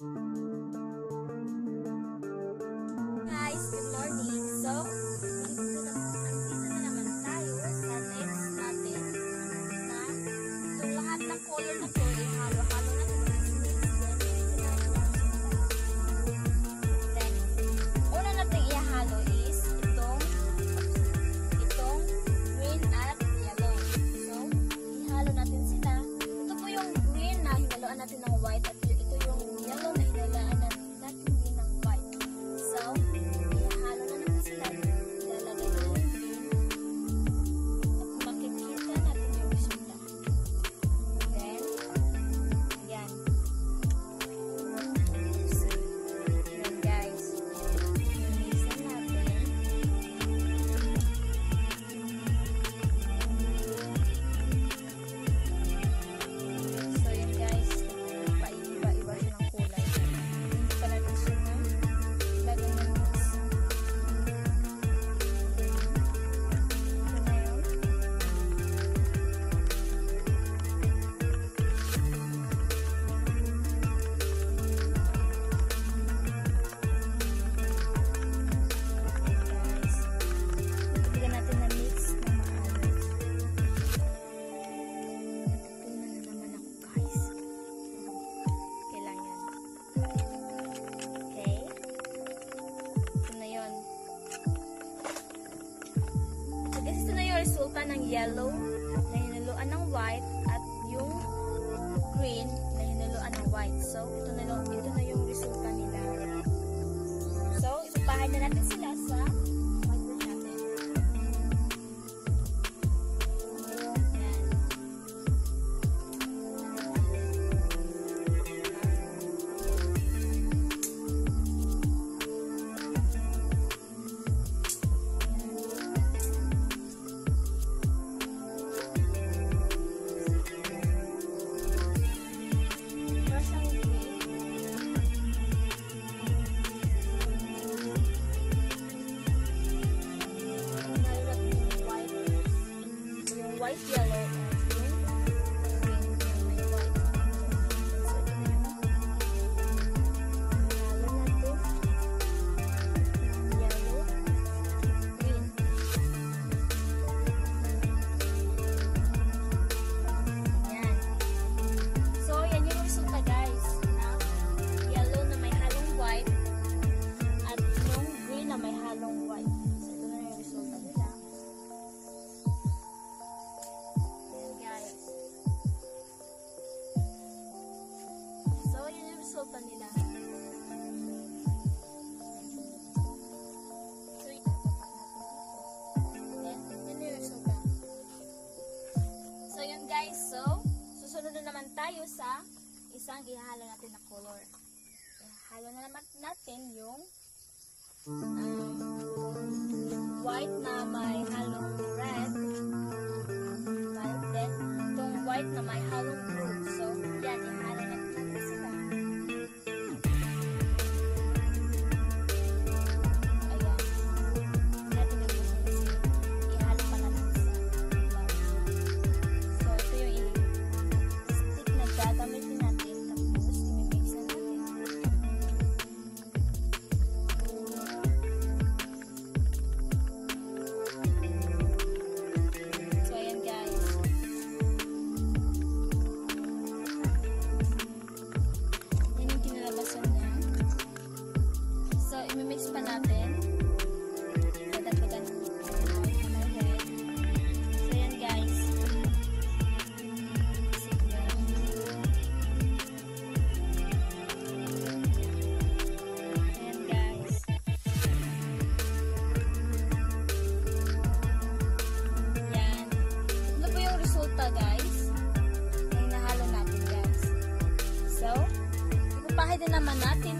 Guys, good morning. So, yellow na hinuluan ng white at yung green na hinuluan ng white. So, ito na, ito na yung resulta nila. So, ipapahan na natin sila ang ihalo natin na color. Ihalo na naman natin yung um, white na may halong red. Then, itong white na may halong pwede naman natin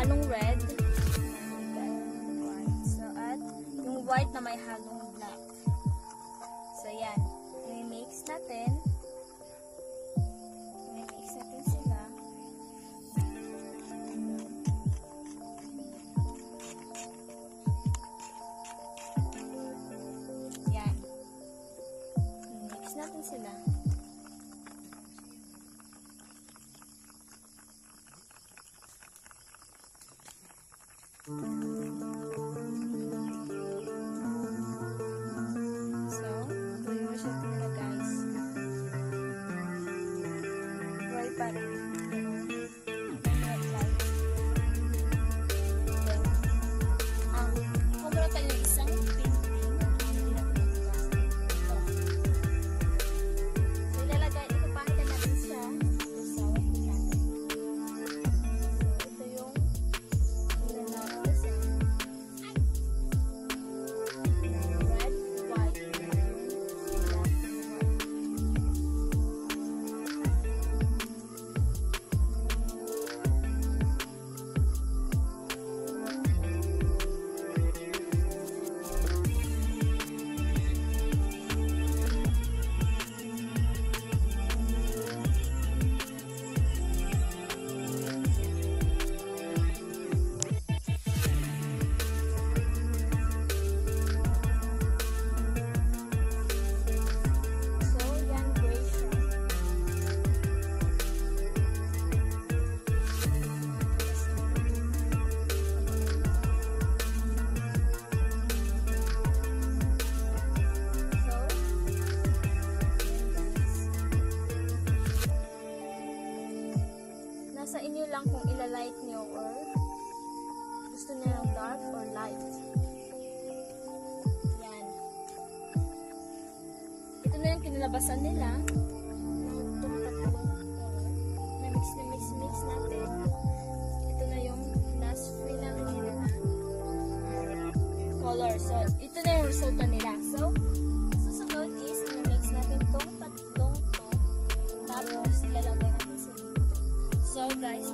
halong red. So, at yung white na may halong lang kung ilalight niyo or gusto niyo ng dark or light. Yan. Ito na yung kinalabasan nila. Itong tatlong color. Mix mix mix natin. Ito na yung last final nila na color. So, ito na yung resulta nila. So, susunod is, na-mix natin tong tatlong to. Tapos, ilalagay natin sa dito. So, guys,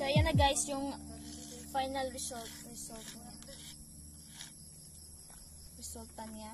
So, ayan na guys yung final result. Result niya. Resulta niya.